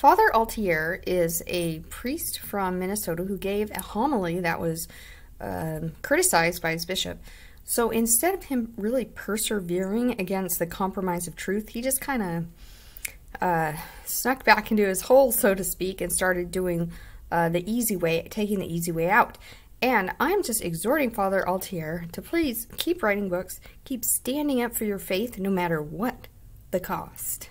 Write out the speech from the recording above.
Father Altier is a priest from Minnesota who gave a homily that was um, criticized by his bishop. So instead of him really persevering against the compromise of truth, he just kind of uh, snuck back into his hole, so to speak, and started doing uh, the easy way, taking the easy way out. And I'm just exhorting Father Altier to please keep writing books, keep standing up for your faith no matter what the cost.